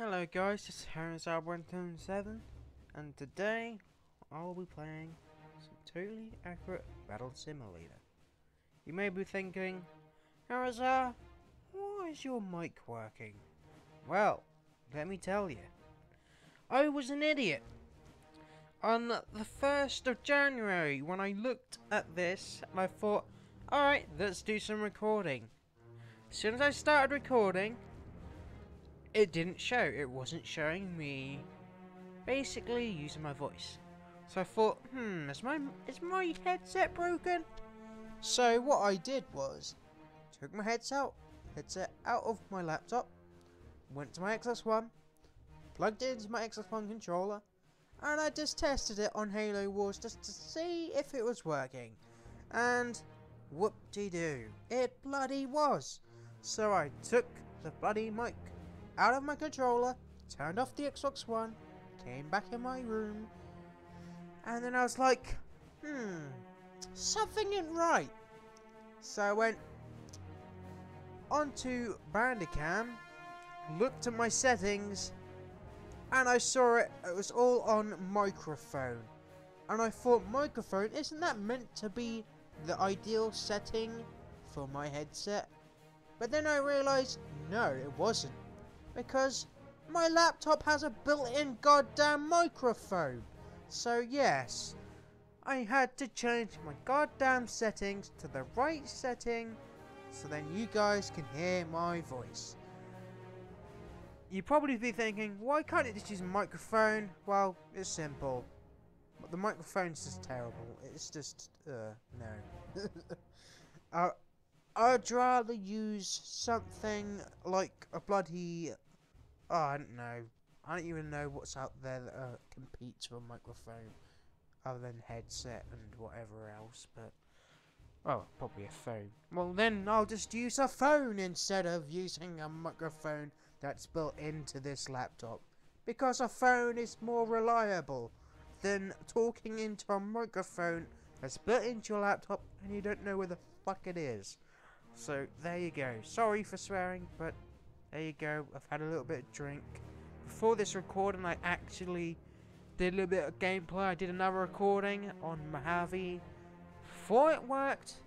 Hello guys, this is Harrizar177 and today I'll be playing some totally accurate battle simulator. You may be thinking, Harrizar, uh, why is your mic working? Well, let me tell you. I was an idiot. On the 1st of January when I looked at this I thought, alright, let's do some recording. As soon as I started recording, it didn't show. It wasn't showing me basically using my voice. So I thought, hmm, is my is my headset broken? So what I did was took my headset out, headset out of my laptop, went to my Xbox One, plugged it into my Xbox One controller, and I just tested it on Halo Wars just to see if it was working. And whoop-de-doo, it bloody was. So I took the bloody mic out of my controller, turned off the Xbox One, came back in my room, and then I was like, hmm, something ain't right. So I went onto Bandicam, looked at my settings, and I saw it, it was all on microphone. And I thought, microphone, isn't that meant to be the ideal setting for my headset? But then I realised, no, it wasn't because my laptop has a built-in goddamn microphone. So yes, I had to change my goddamn settings to the right setting so then you guys can hear my voice. You probably be thinking, why can't it just use a microphone? Well, it's simple. But the microphone's just terrible. It's just, uh, no. uh, I'd rather use something like a bloody Oh, I don't know. I don't even know what's out there that uh, competes for a microphone other than headset and whatever else, but... Oh, probably a phone. Well, then I'll just use a phone instead of using a microphone that's built into this laptop. Because a phone is more reliable than talking into a microphone that's built into your laptop and you don't know where the fuck it is. So, there you go. Sorry for swearing, but there you go. I've had a little bit of drink. Before this recording, I actually did a little bit of gameplay. I did another recording on Movavi. Thought it worked.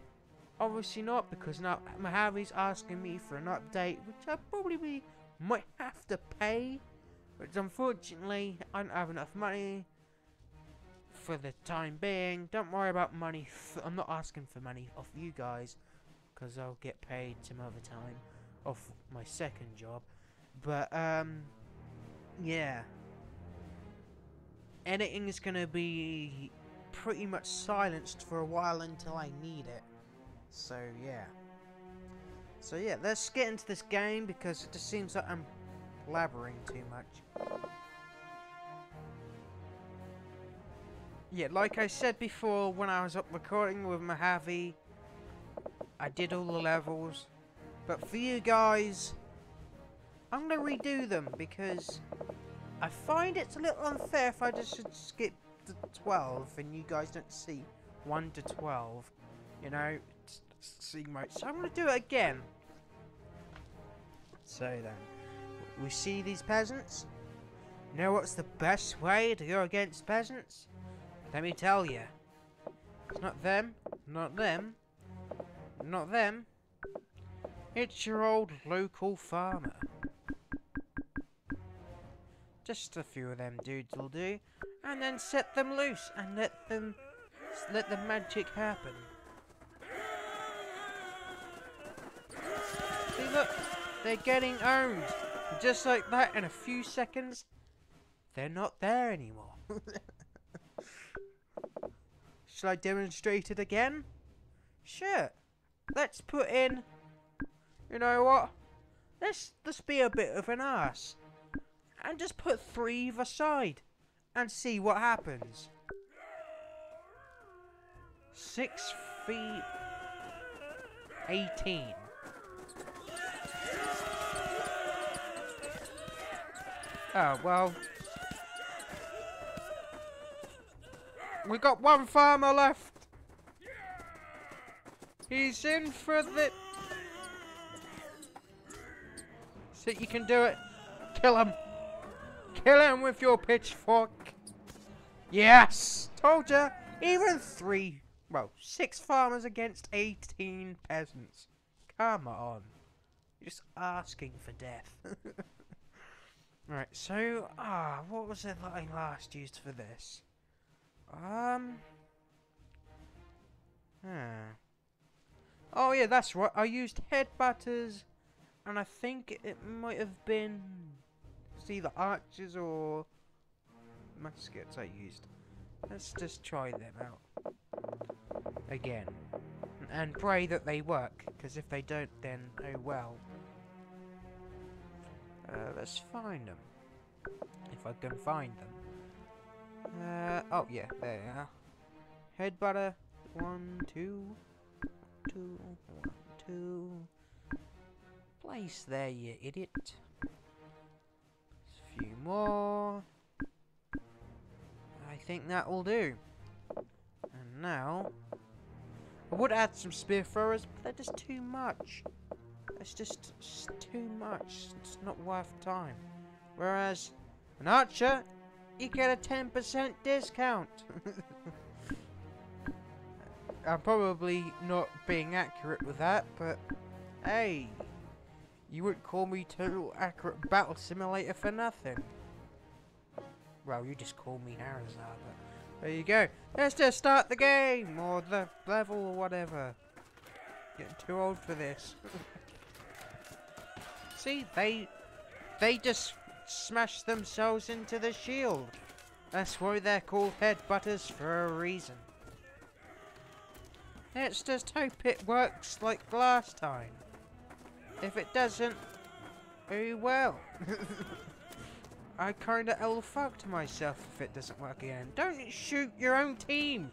Obviously not, because now Movavi's asking me for an update, which I probably might have to pay. But unfortunately, I don't have enough money for the time being. Don't worry about money. I'm not asking for money off you guys, because I'll get paid some other time of my second job. But, um, yeah. Editing is going to be pretty much silenced for a while until I need it. So, yeah. So, yeah, let's get into this game because it just seems like I'm blabbering too much. Yeah, like I said before when I was up recording with Movavi, I did all the levels. But for you guys, I'm going to redo them because I find it's a little unfair if I just should skip the 12 and you guys don't see 1 to 12. You know, see right. So I'm going to do it again. So then, we see these peasants. Know what's the best way to go against peasants? Let me tell you. It's not them, not them, not them, it's your old local farmer. Just a few of them dudes will do. And then set them loose and let them let the magic happen. See look, they're getting owned. Just like that in a few seconds, they're not there anymore. Shall I demonstrate it again? Sure. Let's put in you know what? Let's just be a bit of an ass. And just put three either side. And see what happens. Six feet... 18. Oh, well... We got one farmer left. He's in for the... So you can do it. Kill him. Kill him with your pitchfork. Yes! Told ya! Even three, well, six farmers against 18 peasants. Come on. You're just asking for death. right, so, ah, what was it that I last used for this? Um... Hmm. Oh yeah, that's right. I used headbutters, and I think it might have been it's either arches or muskets I used. Let's just try them out again, and pray that they work. Because if they don't, then oh well. Uh, let's find them. If I can find them. Uh, oh yeah, there they are. Headbutter, one, two, two, one, two. Place there, you idiot. A few more. I think that will do. And now, I would add some spear throwers, but they're just too much. It's just, just too much. It's not worth time. Whereas, an archer, you get a 10% discount. I'm probably not being accurate with that, but hey, you wouldn't call me total accurate battle simulator for nothing. Well, you just call me Harrizar, but there you go. Let's just start the game, or the level, or whatever. Getting too old for this. See, they, they just smash themselves into the shield. That's why they're called headbutters for a reason. Let's just hope it works like last time. If it doesn't, very well. I kinda ill fucked myself if it doesn't work again. Don't shoot your own team!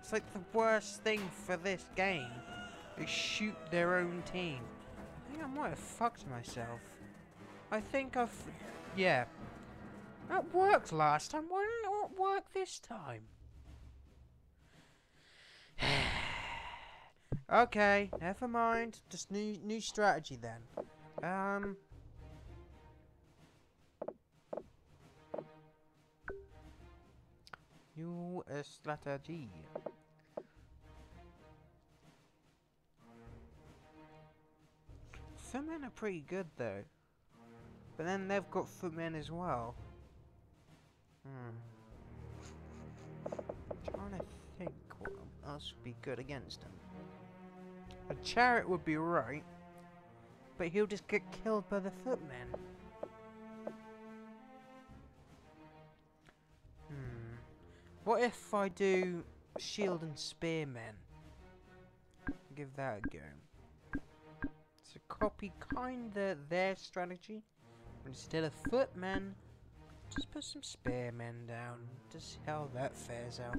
It's like the worst thing for this game is shoot their own team. I think I might have fucked myself. I think I've... Yeah, that worked last time. Why didn't it work this time? Okay, never mind. Just new new strategy then. Um. New strategy. Some men are pretty good though. But then they've got footmen as well. Hmm. trying to think what else would be good against him. A chariot would be right, but he'll just get killed by the footmen. Hmm. What if I do shield and spearmen? Give that a go. So copy kinda their strategy, instead of footmen, just put some spearmen down to see how that fares out.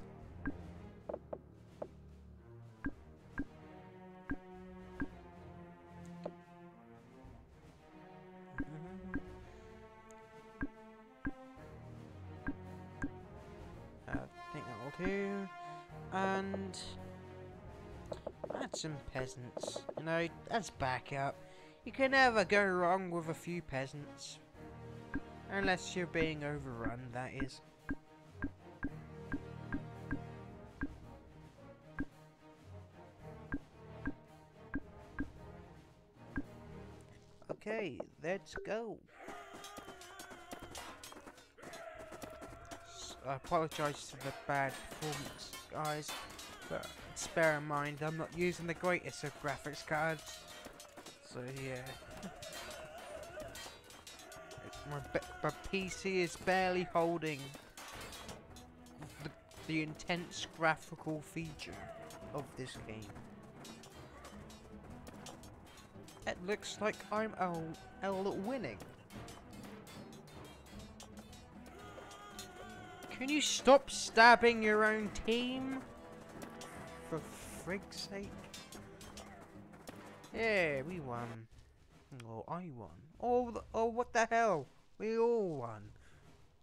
Peasants. You know, that's backup. You can never go wrong with a few peasants. Unless you're being overrun, that is. Okay, let's go. I apologise for the bad performance, guys, but spare in mind I'm not using the greatest of graphics cards, so yeah. My, my PC is barely holding the, the intense graphical feature of this game. It looks like I'm L, L winning. Can you stop stabbing your own team? Frig's sake. Yeah, we won. Oh, I won. Oh, oh, what the hell? We all won.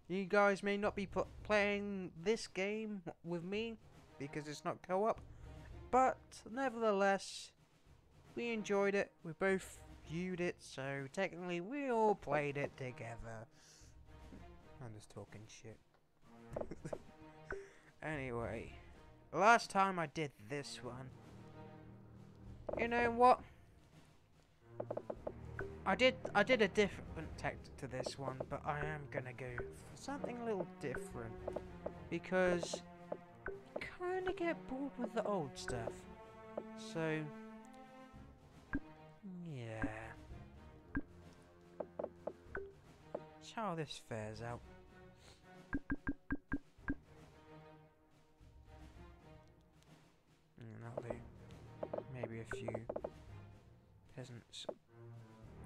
You guys may not be playing this game with me because it's not co-op, but nevertheless, we enjoyed it. We both viewed it, so technically we all played it together. I'm just talking shit. anyway, last time I did this one, you know what? I did I did a different tactic to this one, but I am gonna go for something a little different because I kind of get bored with the old stuff. So yeah, that's how this fares out. A few peasants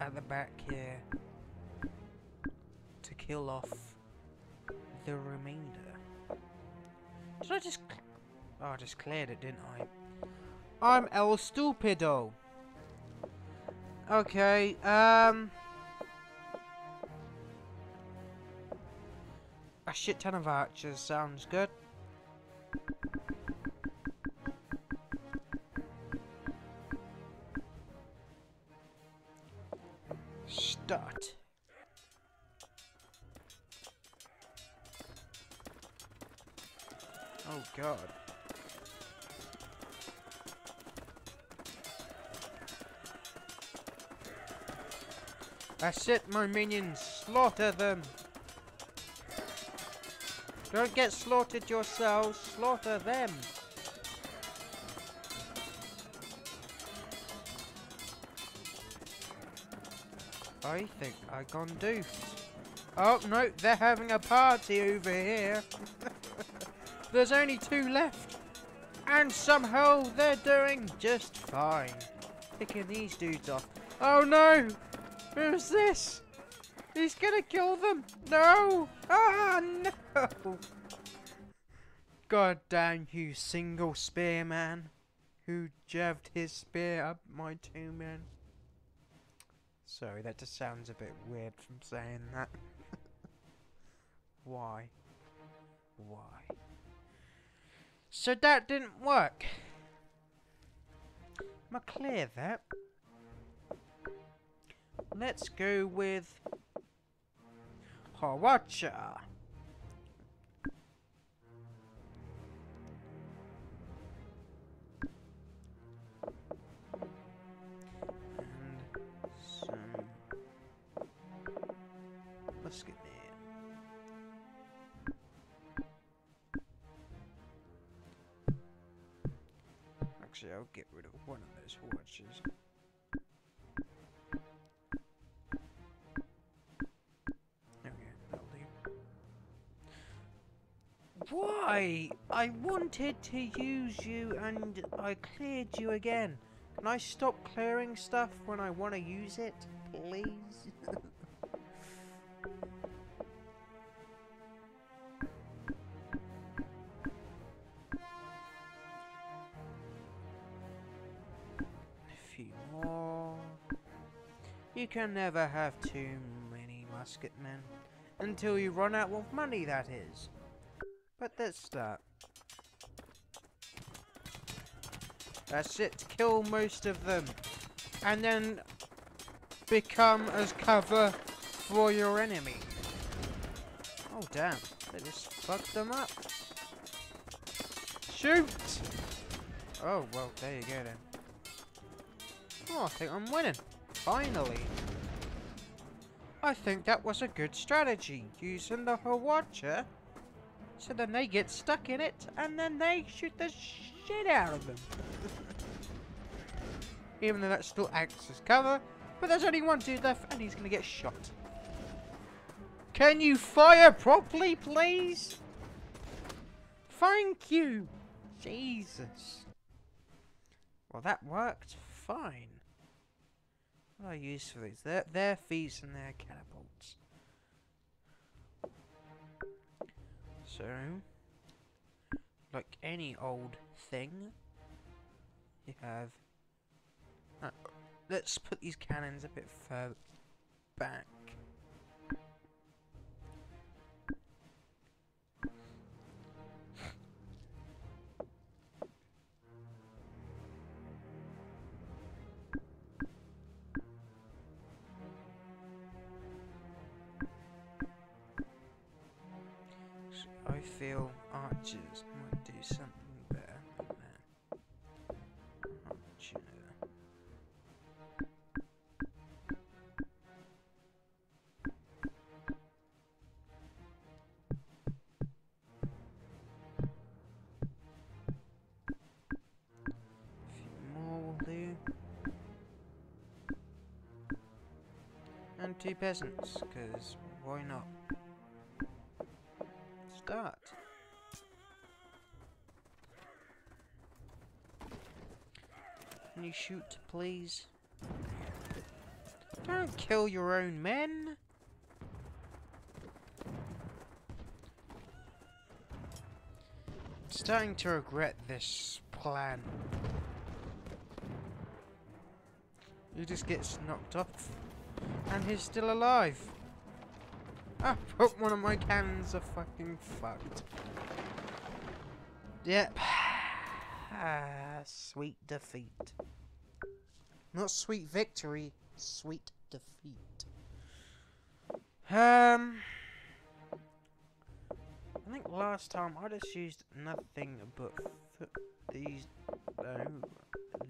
at the back here to kill off the remainder. Did I just... Oh, I just cleared it, didn't I? I'm El Stupido. Okay, um... A shit ton of archers sounds good. My minions. Slaughter them. Don't get slaughtered yourselves. Slaughter them. I think I gone doofed. Oh, no, they're having a party over here. There's only two left. And somehow they're doing just fine. Picking these dudes off. Oh no! Who's this? He's gonna kill them! No! Ah, no! God damn you single spearman who jabbed his spear up my two men. Sorry, that just sounds a bit weird from saying that. Why? Why? So that didn't work. Am I clear that? Let's go with Some musket Actually, I'll get rid of one of those watches. Why? I wanted to use you and I cleared you again. Can I stop clearing stuff when I want to use it, please? A few more. You can never have too many musketmen. Until you run out of money, that is. But let's start. That's it, kill most of them. And then become as cover for your enemy. Oh damn, they just fucked them up. Shoot! Oh, well, there you go then. Oh, I think I'm winning. Finally. I think that was a good strategy, using the Hwacha so then they get stuck in it, and then they shoot the shit out of them. Even though that still acts as cover, but there's only one dude left, and he's gonna get shot. Can you fire properly, please? Thank you! Jesus. Well, that worked fine. What I use for these? Their, their feet and their catapults. So, like any old thing, you have... Uh, let's put these cannons a bit further back. Feel archers might do something better than that. Archer. few more will. And two peasants, because why not? Shoot, please? Don't kill your own men! Starting to regret this plan. He just gets knocked off. And he's still alive. Ah, but one of my cannons are fucking fucked. Yep. Ah, sweet defeat. Not sweet victory, sweet defeat. Um, I think last time I just used nothing but th these, no,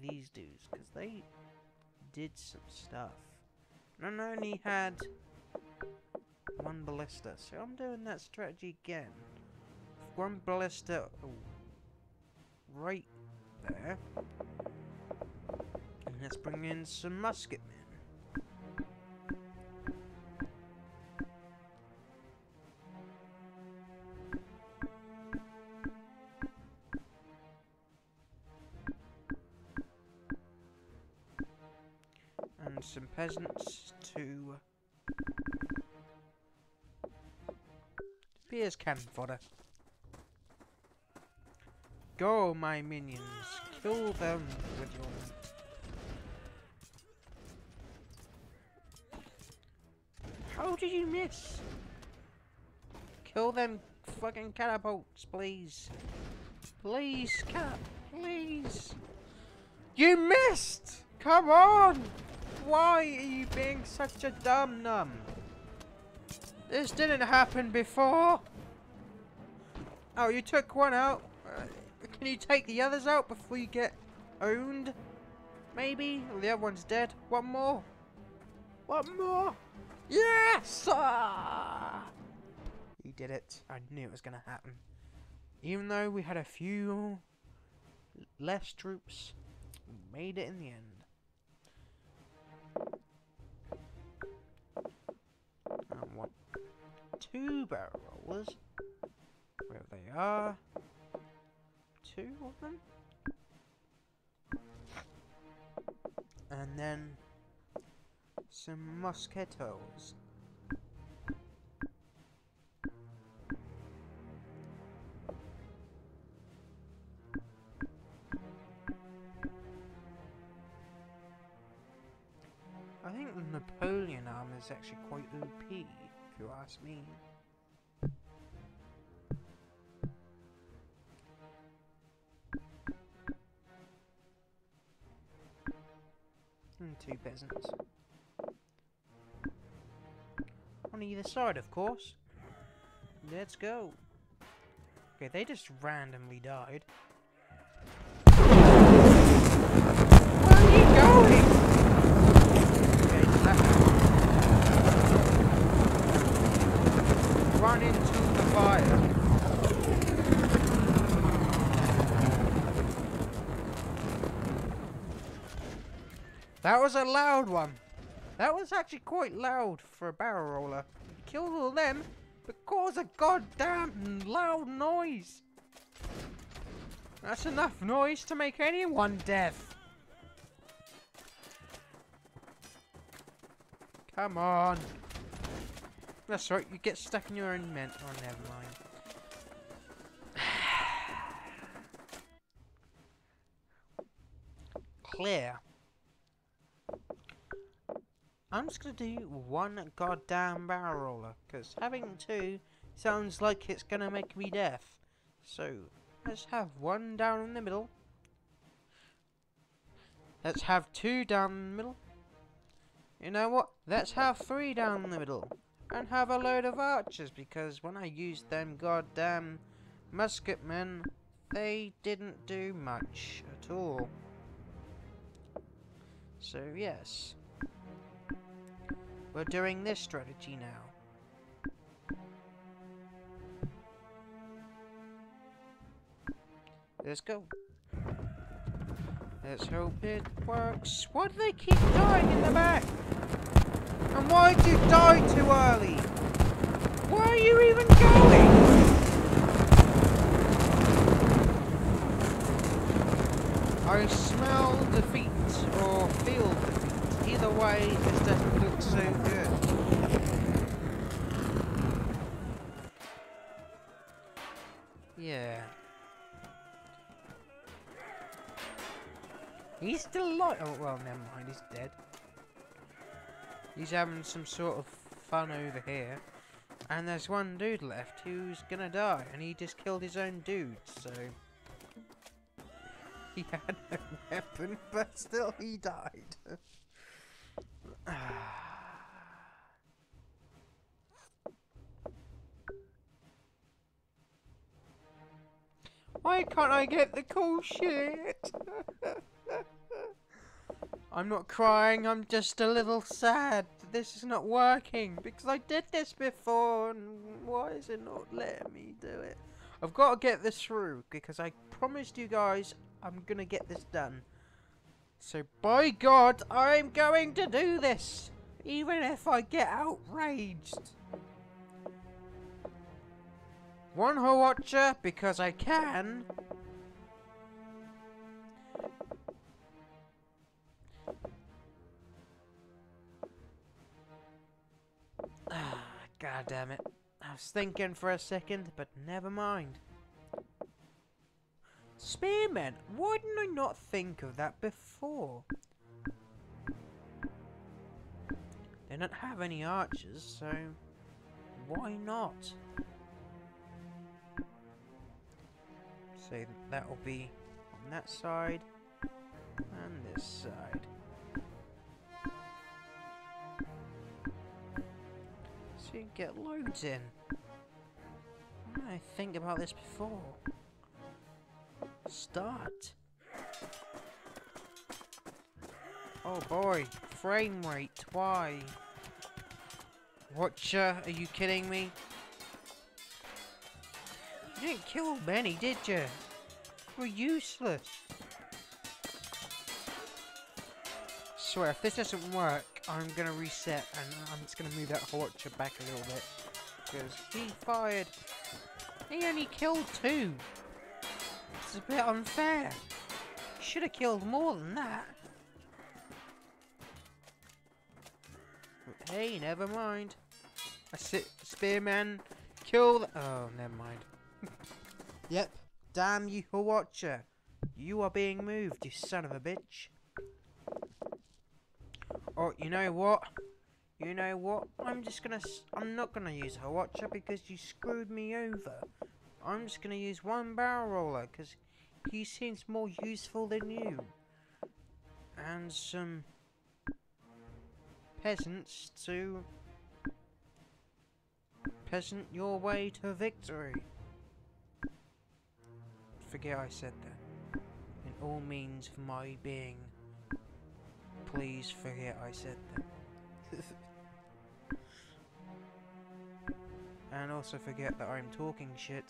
these dudes, because they did some stuff. And I only had one ballista, so I'm doing that strategy again. One ballista right there. Let's bring in some musket men. And some peasants to be as cannon fodder. Go, my minions. Kill them with your meat. How did you miss? Kill them fucking catapults, please. Please, cat, please. You missed! Come on! Why are you being such a dumb num? This didn't happen before. Oh, you took one out. Uh, can you take the others out before you get owned? Maybe? The other one's dead. One more. One more. Yes! Ah! You did it. I knew it was going to happen. Even though we had a few less troops, we made it in the end. Want two barrel rollers. Where they are. Two of them. And then some mosquitoes. I think the Napoleon armor is actually quite OP, if you ask me. And two peasants. On either side, of course. Let's go. Okay, they just randomly died. Where are you going? Okay, that Run into the fire. That was a loud one. That was actually quite loud for a barrel roller. Killed all them, but cause a goddamn loud noise. That's enough noise to make anyone deaf. Come on. That's right, you get stuck in your own ment. Oh, never mind. Clear. I'm just gonna do one goddamn barrel roller, because having two sounds like it's gonna make me deaf. So, let's have one down in the middle. Let's have two down in the middle. You know what? Let's have three down in the middle. And have a load of archers, because when I used them goddamn musketmen, they didn't do much at all. So yes, we're doing this strategy now. Let's go. Let's hope it works. Why do they keep dying in the back? And why did you die too early? Where are you even going? I smell defeat or feel defeat. Either way, this doesn't look so good. Yeah. He's still alive. Oh, well, never mind. He's dead. He's having some sort of fun over here. And there's one dude left who's gonna die. And he just killed his own dude, so... He had no weapon, but still he died. Why can't I get the cool shit? I'm not crying, I'm just a little sad. This is not working because I did this before and why is it not letting me do it? I've got to get this through because I promised you guys I'm going to get this done. So by God, I'm going to do this. Even if I get outraged. One Hwacha because I can. Ah, God damn it. I was thinking for a second, but never mind. Spearmen, why didn't I not think of that before? They don't have any archers, so why not? So that'll be on that side and this side. So you get loads in. I think about this before. Start. Oh boy, frame rate, why? Hwacha, are you kidding me? You didn't kill many, did you? We're useless. Swear, if this doesn't work, I'm gonna reset and I'm just gonna move that Hwacha back a little bit. Because he fired. He only killed two. It's a bit unfair. Should have killed more than that. Hey, never mind. Sit spearman. Kill Oh, never mind. yep. Damn you, Hwacha. You are being moved, you son of a bitch. Oh, you know what? You know what? I'm just gonna... I'm not gonna use a Hwacha because you screwed me over. I'm just going to use one barrel roller because he seems more useful than you. And some peasants to peasant your way to victory. Forget I said that. In all means of my being, please forget I said that. and also forget that I'm talking shit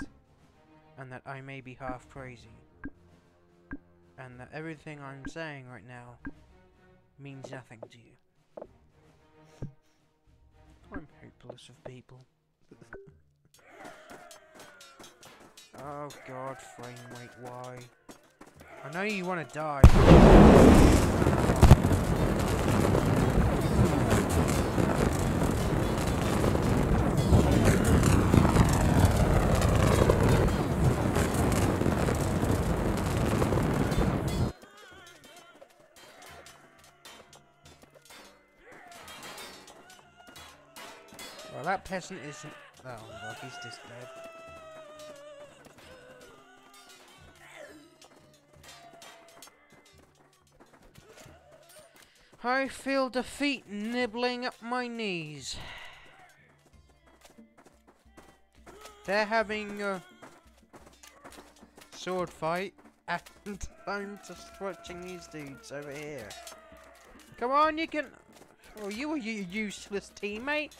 and that I may be half crazy. And that everything I'm saying right now means nothing to you. I'm hopeless of people. oh god, frame rate, why? I know you want to die. That isn't... Oh, well, he's just dead. I feel defeat nibbling up my knees. They're having a sword fight, and I'm just watching these dudes over here. Come on, you can... Oh, you are you useless teammate.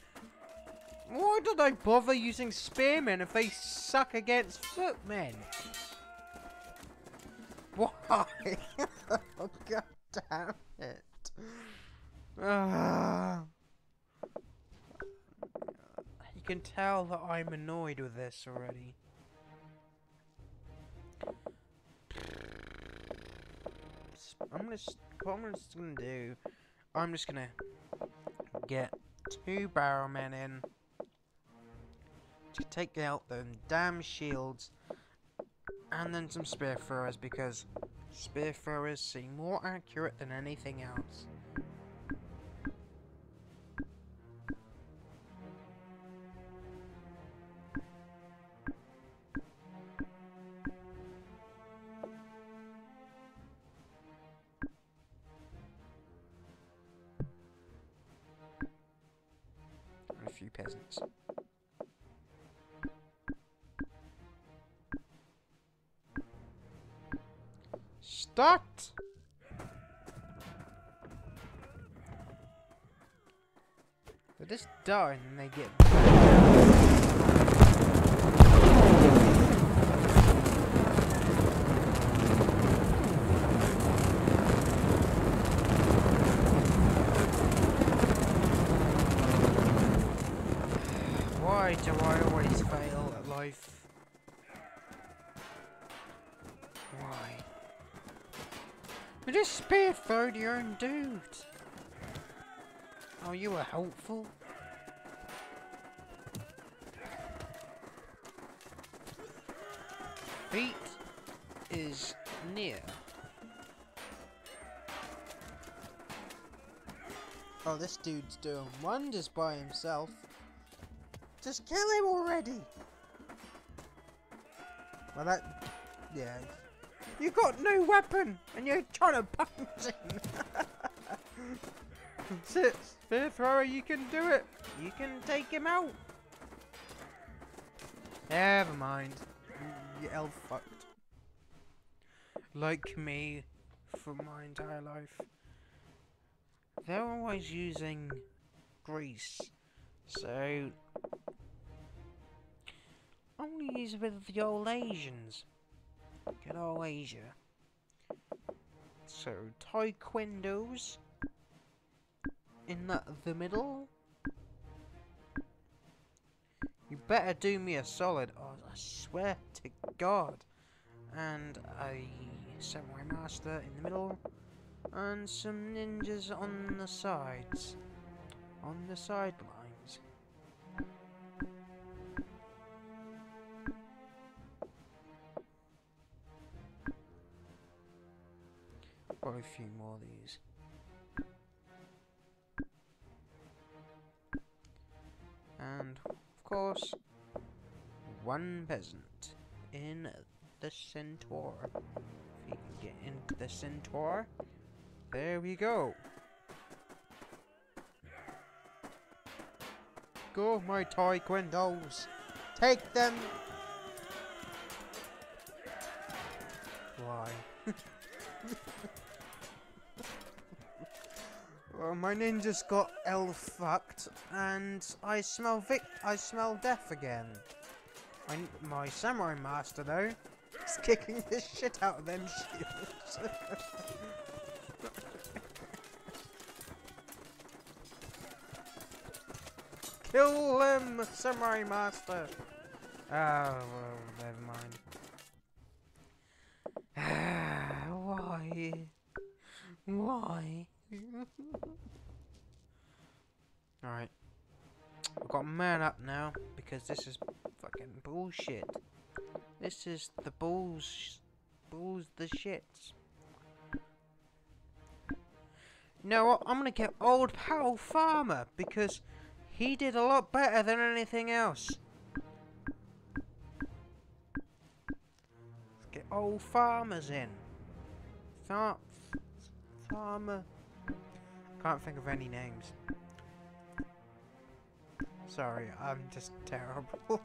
Why did I bother using spearmen if they suck against footmen? Why? oh, God damn it. Ah. you can tell that I'm annoyed with this already. I'm gonna. What I'm just gonna do. I'm just gonna get two barrowmen in to take out the damn shields and then some spear throwers because spear throwers seem more accurate than anything else. And they get Why do I always fail at life? Why? You just spear throwed your own dude. Oh, you were helpful. Feet is near. Oh, this dude's doing wonders by himself. Just kill him already! Well, that... Yeah. You got no weapon, and you're trying to punch him! That's it! Spear thrower, you can do it! You can take him out! Never mind. You elf fucked. Like me, for my entire life. They're always using grease. So only use it with the old Asians. Good old Asia. So, taekwondos in the, the middle. You better do me a solid. Oh, I swear to God. And a samurai master in the middle. And some ninjas on the sides. On the sidelines. Probably a few more of these. And, of course, one peasant in the centaur. If can get into the centaur. There we go. Go, my taekwondos. Take them. Why? well, my ninja's got elf fucked, and I smell vic. I smell death again. My, my samurai master though is kicking the shit out of them shields. Kill him, samurai master. Oh, well, never mind. Why? Why? Alright. I've got man up now because this is fucking bullshit. This is the bulls, bulls the shits. Know what? I'm gonna get old pal farmer because he did a lot better than anything else. Let's get old farmers in. Far farmer. Can't think of any names. Sorry, I'm just terrible.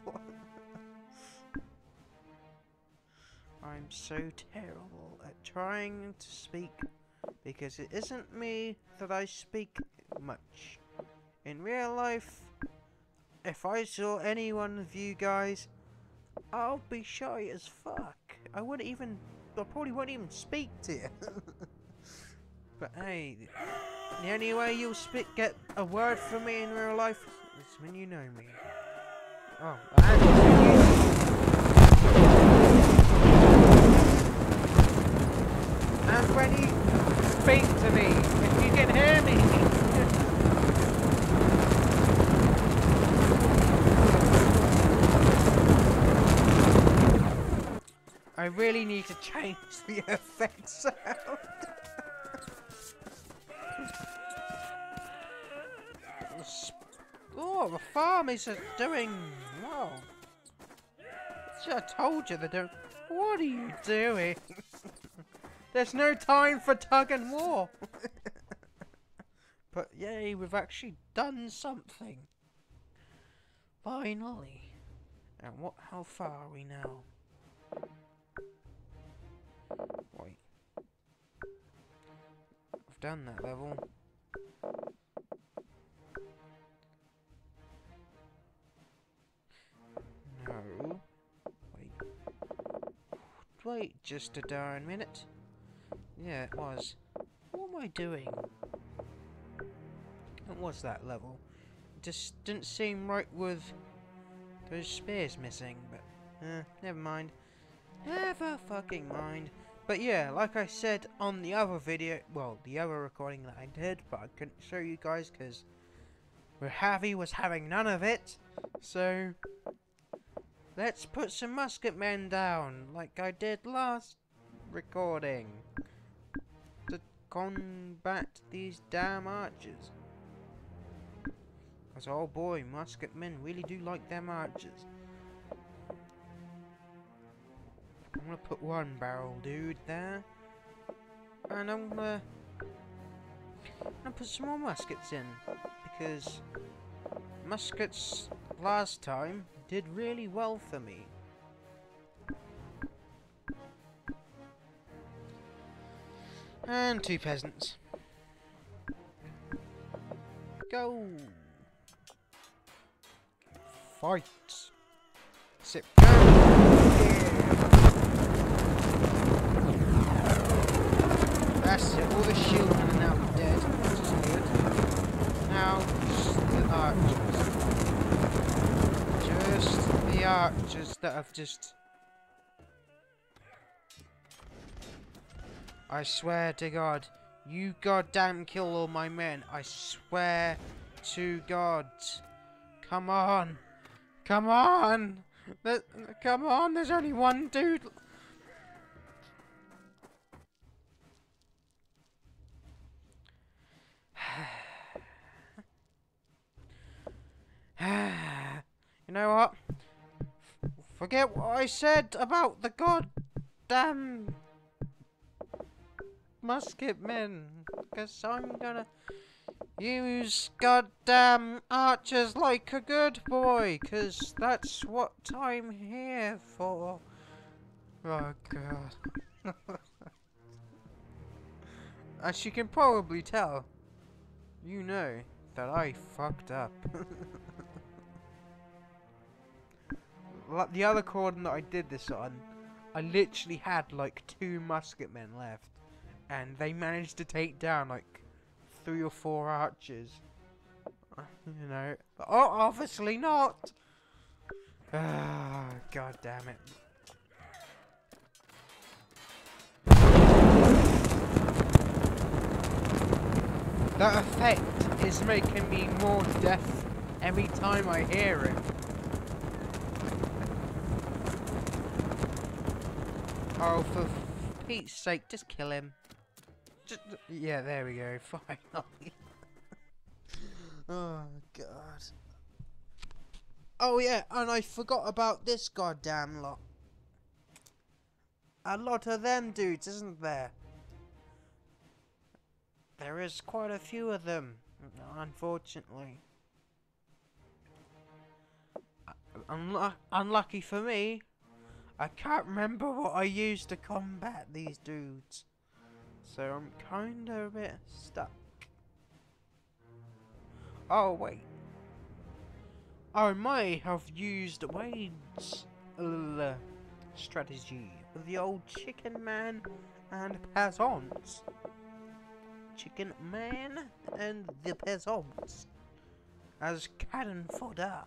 I'm so terrible at trying to speak because it isn't me that I speak much. In real life, if I saw any one of you guys, I'll be shy as fuck. I wouldn't even, I probably wouldn't even speak to you. but hey, the only way you'll speak, get a word from me in real life when you know me. Oh, and when you speak to me, if you can hear me. I really need to change the effect sound. Oh, the farm is doing well. I told you they don't. What are you doing? There's no time for tug and war. but yay, we've actually done something. Finally. And what? How far are we now? Wait. I've done that level. Wait just a darn minute. Yeah, it was. What am I doing? What was that level? It just didn't seem right with those spears missing, but uh, never mind. Never fucking mind. But yeah, like I said on the other video, well, the other recording that I did, but I couldn't show you guys because Harvey was having none of it. So, let's put some musket men down, like I did last recording, to combat these damn archers. Because, oh boy, musket men really do like them archers. I'm gonna put one barrel dude there. And I'm gonna, I'm gonna put some more muskets in. Because muskets last time did really well for me. And two peasants. Go! Fight! Sit That's it, all the shieldmen are now dead. Now, the uh, archers. Just archers that have just... I swear to God, you goddamn kill all my men. I swear to God. Come on. Come on. come on, there's only one dude you know what? Forget what I said about the goddamn musket men. Because I'm gonna use goddamn archers like a good boy. Because that's what I'm here for. Oh god. As you can probably tell, you know that I fucked up. the other cordon that I did this on, I literally had like two musket men left, and they managed to take down like three or four archers. You know, oh, obviously not. Ah, god damn it. That effect is making me more deaf every time I hear it. Oh, for Pete's sake, just kill him. Just, yeah, there we go, finally. oh, God. Oh, yeah, and I forgot about this goddamn lot. A lot of them dudes, isn't there? There is quite a few of them, unfortunately. Uh, unlu unlucky for me, I can't remember what I used to combat these dudes. So I'm kinda a bit stuck. Oh wait. I might have used Wade's uh, strategy with the old chicken man and peasants. Chicken man and the peasants as cannon fodder.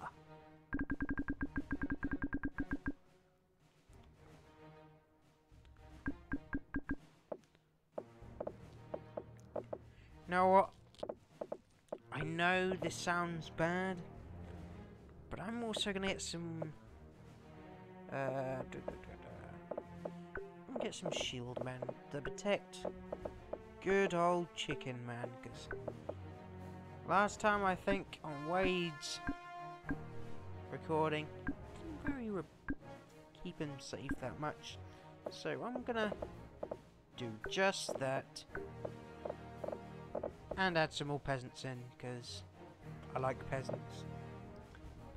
Now what? I know this sounds bad, but I'm also gonna get some. Uh, da, da, da, get some shield men to protect good old chicken man, because last time I think on Wade's recording, didn't very re keep him safe that much, so I'm gonna do just that. And add some more peasants in, because I like peasants.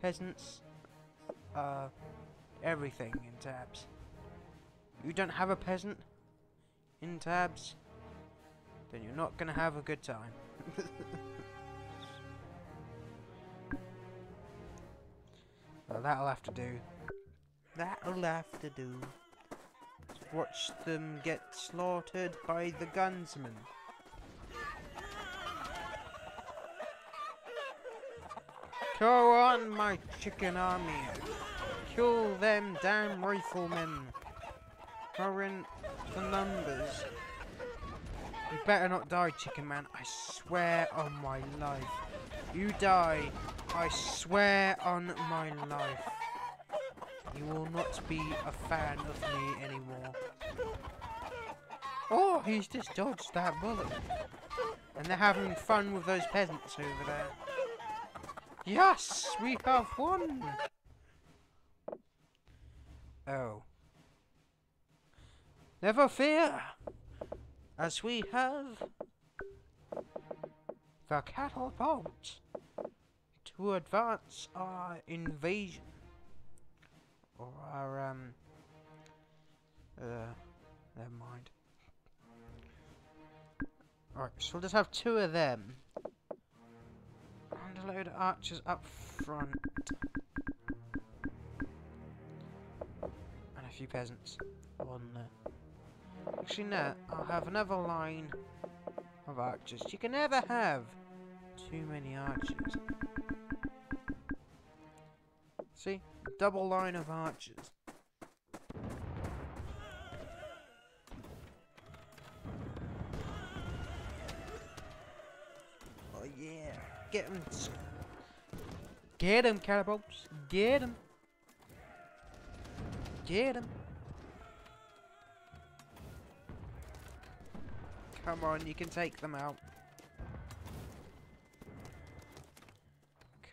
Peasants are everything in tabs. You don't have a peasant in tabs, then you're not to have a good time. well, that'll have to do. That'll have to do. Watch them get slaughtered by the gunsmen. Go on, my chicken army. Kill them damn riflemen. Current the numbers. You better not die, chicken man. I swear on my life. You die. I swear on my life. You will not be a fan of me anymore. Oh, he's just dodged that bullet. And they're having fun with those peasants over there. Yes, we have won! Oh. Never fear, as we have the cattle boat to advance our invasion. Or our, um, uh, never mind. Alright, so we'll just have two of them a load of archers up front. And a few peasants on there. Actually, no, I'll have another line of archers. You can never have too many archers. See? Double line of archers. Get him. Get him, catapults. Get him. Get him. Come on, you can take them out.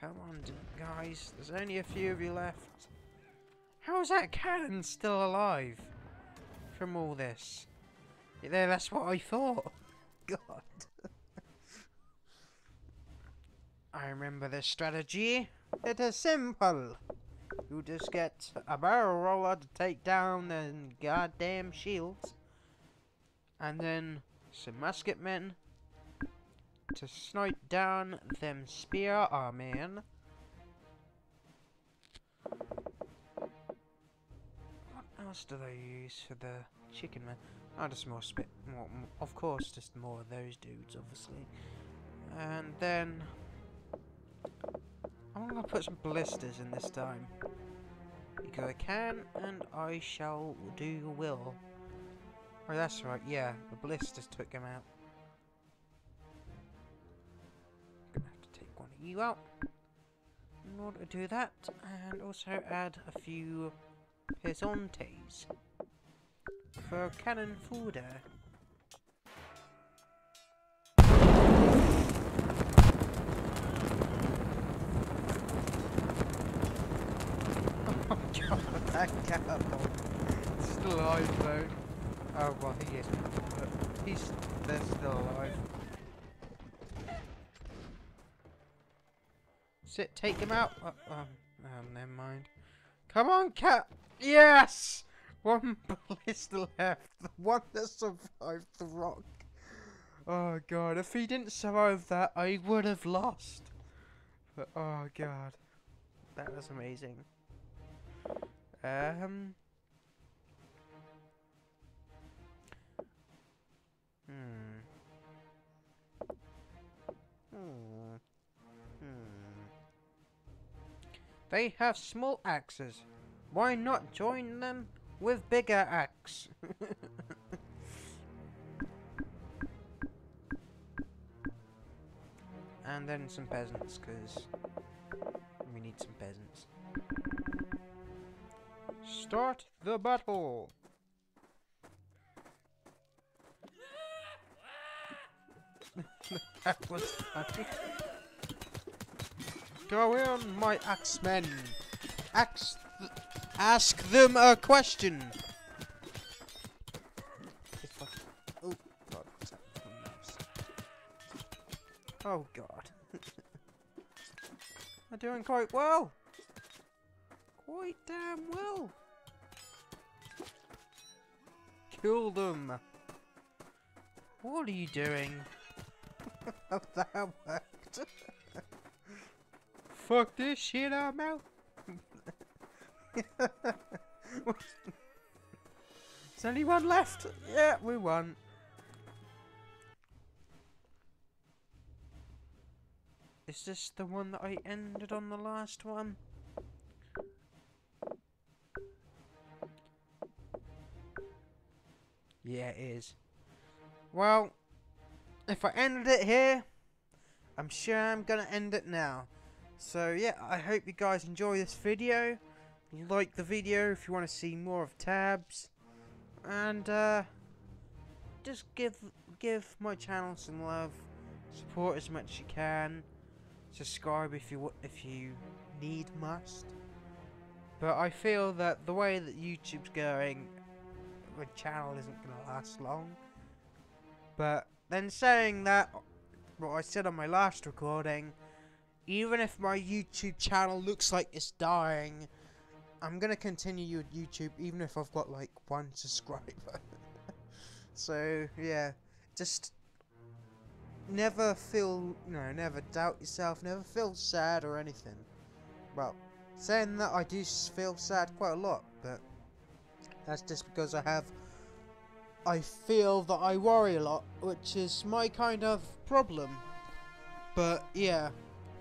Come on, guys. There's only a few of you left. How is that cannon still alive? From all this. Yeah, that's what I thought. God. I remember this strategy. It is simple. You just get a barrel roller to take down the goddamn shields. And then some musket men to snipe down them spear armen. What else do they use for the chicken men? Oh, just more spit. More, of course, just more of those dudes, obviously. And then I'm gonna put some ballistas in this time. Because I can, and I shall do your will. Oh, that's right, yeah, the ballistas took him out. I'm gonna have to take one of you out. In order to do that, and also add a few pesantes for cannon fodder. That. Still alive though. Oh well, he is. He's they're still alive. Sit, take him out. Uh, um, um, never mind. Come on, cat. Yes, One ballista left. The one that survived the rock. Oh god, if he didn't survive that, I would have lost. But oh god. That was amazing. Um. They have small axes. Why not join them with bigger axe? and then some peasants, because we need some peasants. Start the battle! that was. Go in, my axemen! Ax th ask them a question! Oh, God. Oh, God. They're doing quite well! Quite damn well! Kill them! What are you doing? that worked. Fuck this shit, I'm out. There's only one left. Yeah, we won. Is this the one that I ended on the last one? Yeah, it is. Well, if I ended it here, I'm sure I'm going to end it now. So yeah, I hope you guys enjoy this video. Like the video if you want to see more of tabs. And uh, just give give my channel some love. Support as much as you can. Subscribe if you if you need must. But I feel that the way that YouTube's going, the channel isn't going to last long. But then saying that, what I said on my last recording, even if my YouTube channel looks like it's dying, I'm gonna continue with YouTube even if I've got like one subscriber. so yeah, just never feel, no, never doubt yourself, never feel sad or anything. Well, saying that I do feel sad quite a lot, but that's just because I have I feel that I worry a lot, which is my kind of problem. But yeah,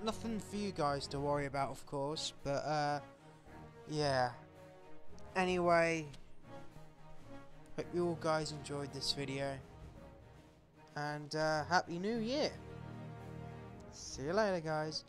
nothing for you guys to worry about, of course. But uh, yeah. Anyway, hope you all guys enjoyed this video. And uh, Happy New Year. See you later, guys.